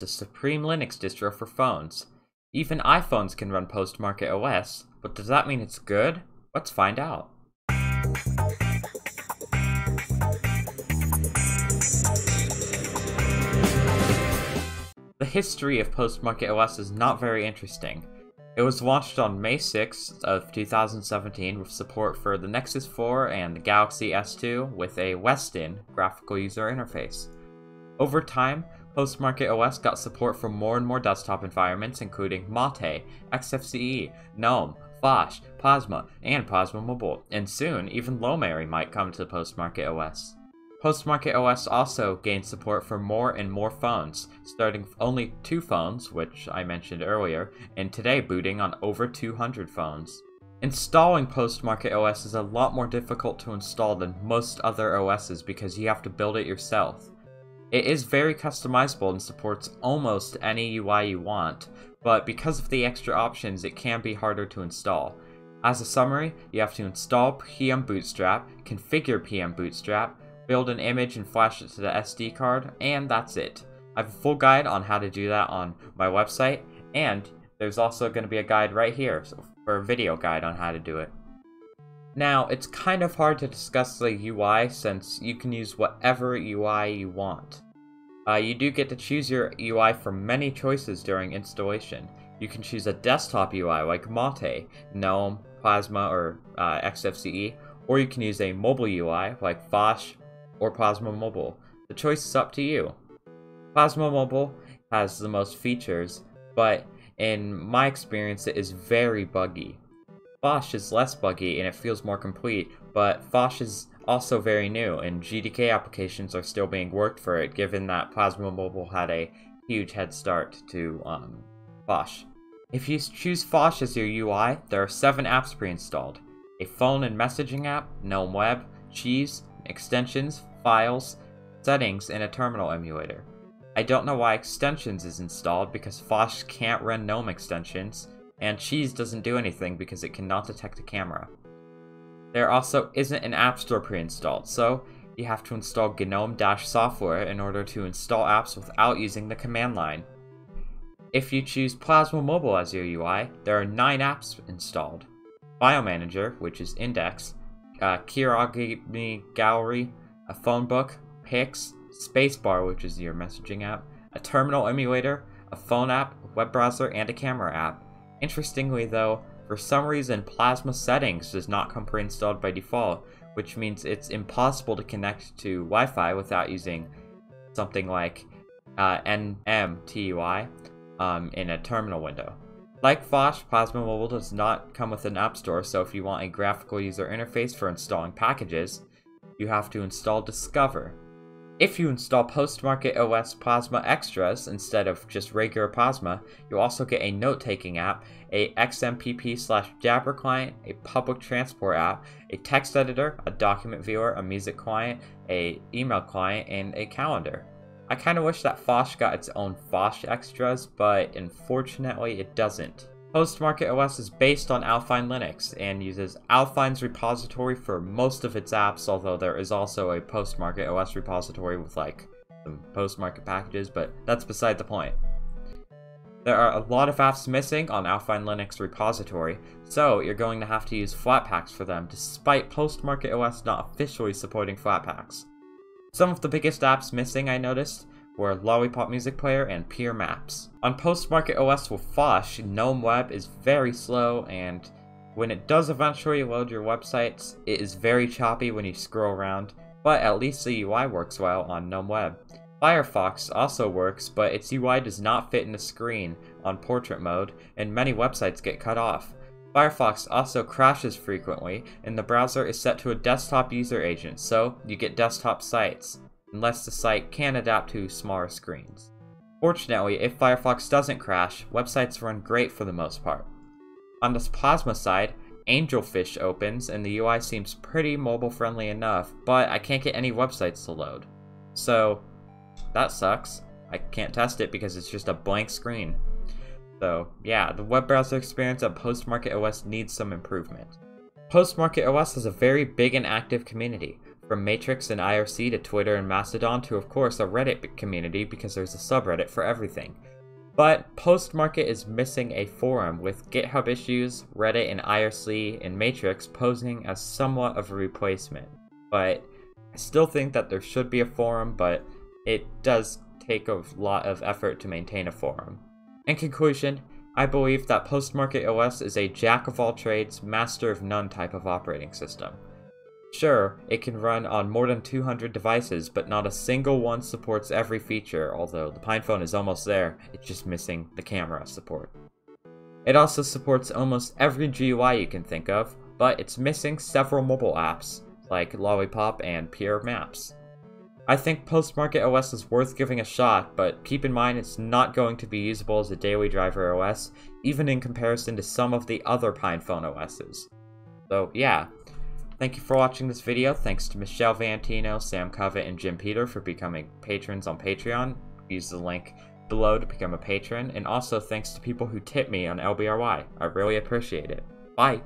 the supreme Linux distro for phones. Even iPhones can run Postmarket OS, but does that mean it's good? Let's find out. The history of Postmarket OS is not very interesting. It was launched on May 6th of 2017 with support for the Nexus 4 and the Galaxy S2 with a Weston graphical user interface. Over time, Postmarket OS got support for more and more desktop environments including Mate, XFCE, GNOME, Phosh, Plasma, and Plasma Mobile, and soon even Lomiri might come to Postmarket OS. Postmarket OS also gained support for more and more phones, starting only two phones, which I mentioned earlier, and today booting on over 200 phones. Installing Postmarket OS is a lot more difficult to install than most other OSs because you have to build it yourself. It is very customizable and supports almost any UI you want, but because of the extra options it can be harder to install. As a summary, you have to install PM Bootstrap, configure PM Bootstrap, build an image and flash it to the SD card, and that's it. I have a full guide on how to do that on my website, and there's also going to be a guide right here for a video guide on how to do it. Now, it's kind of hard to discuss the UI since you can use whatever UI you want. Uh, you do get to choose your UI from many choices during installation. You can choose a desktop UI like Mate, GNOME, Plasma, or uh, XFCE, or you can use a mobile UI like Phosh or Plasma Mobile. The choice is up to you. Plasma Mobile has the most features, but in my experience it is very buggy. Phosh is less buggy and it feels more complete, but Phosh is also very new and GTK applications are still being worked for it given that Plasma Mobile had a huge head start to um, Phosh. If you choose Phosh as your UI, there are 7 apps pre-installed. A phone and messaging app, GNOME Web, Cheese, extensions, files, settings, and a terminal emulator. I don't know why extensions is installed because Phosh can't run GNOME extensions, and Cheese doesn't do anything because it cannot detect a camera. There also isn't an App Store pre-installed, so you have to install GNOME-software in order to install apps without using the command line. If you choose Plasma Mobile as your UI, there are 9 apps installed. File Manager, which is Index, uh, Kirigami Gallery, a phone book, Pix, Spacebar, which is your messaging app, a terminal emulator, a phone app, a web browser, and a camera app. Interestingly though, for some reason Plasma Settings does not come pre-installed by default, which means it's impossible to connect to Wi-Fi without using something like uh, NMTUI um, in a terminal window. Like Phosh, Plasma Mobile does not come with an app store, so if you want a graphical user interface for installing packages, you have to install Discover. If you install Postmarket OS Plasma Extras instead of just regular Plasma, you'll also get a note-taking app, a XMPP slash Jabber client, a public transport app, a text editor, a document viewer, a music client, a email client, and a calendar. I kinda wish that Phosh got its own Phosh extras, but unfortunately it doesn't. Postmarket OS is based on Alpine Linux and uses Alpine's repository for most of its apps, although there is also a Postmarket OS repository with like some postmarket packages, but that's beside the point. There are a lot of apps missing on Alpine Linux repository, so you're going to have to use Flatpaks for them, despite Postmarket OS not officially supporting Flatpaks. Some of the biggest apps missing I noticed were Lollipop Music Player and Pure Maps. On Postmarket OS with Phosh, GNOME Web is very slow and when it does eventually load your websites, it is very choppy when you scroll around, but at least the UI works well on GNOME Web. Firefox also works, but its UI does not fit in the screen on portrait mode, and many websites get cut off. Firefox also crashes frequently, and the browser is set to a desktop user agent, so you get desktop sites, unless the site can adapt to smaller screens. Fortunately, if Firefox doesn't crash, websites run great for the most part. On this Plasma side, Angelfish opens and the UI seems pretty mobile friendly enough, but I can't get any websites to load. So, that sucks. I can't test it because it's just a blank screen. So yeah, the web browser experience of Postmarket OS needs some improvement. Postmarket OS has a very big and active community. From Matrix and IRC to Twitter and Mastodon to, of course, a Reddit community because there's a subreddit for everything. But Postmarket is missing a forum with GitHub issues, Reddit and IRC and Matrix posing as somewhat of a replacement. But I still think that there should be a forum, but it does take a lot of effort to maintain a forum. In conclusion, I believe that Postmarket OS is a jack of all trades, master of none type of operating system. Sure, it can run on more than 200 devices, but not a single one supports every feature, although the PinePhone is almost there, it's just missing the camera support. It also supports almost every GUI you can think of, but it's missing several mobile apps, like Lollipop and Pure Maps. I think Postmarket OS is worth giving a shot, but keep in mind it's not going to be usable as a daily driver OS, even in comparison to some of the other PinePhone OSs. So yeah, Thank you for watching this video. Thanks to Michelle Vantino, Sam Covet, and Jim Peter for becoming patrons on Patreon. Use the link below to become a patron. And also thanks to people who tip me on LBRY. I really appreciate it. Bye!